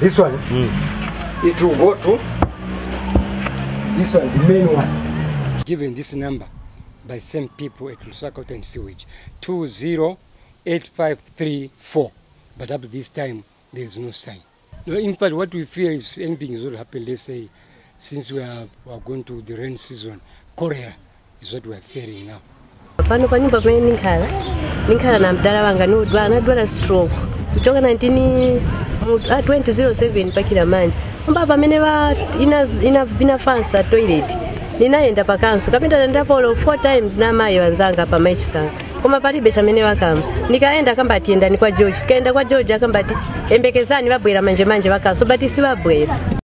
This one, hmm. it will go to this one, the main one. Given this number by same people at Lusaka and Sewage, 208534. But up to this time, there is no sign. No, in fact, what we fear is anything is going to happen. Let's say, since we are, we are going to the rain season, cholera is what we are fearing now. pano panyumba pamene ndikhala ndikhala na mdala wanga niudwala nadwala stroke. Kuchoka 19 a pakila manja. Kumba pamene wa inafansa toilet ninayenda pakanso kapita ndapolo four times na mayi wanzanga pamachisanga koma palibe chamene wakamba ndikaenda kamba endani kwa george. Tikaenda kwa george akamba embekezani vabwera manje manje vakanso bati sivabwera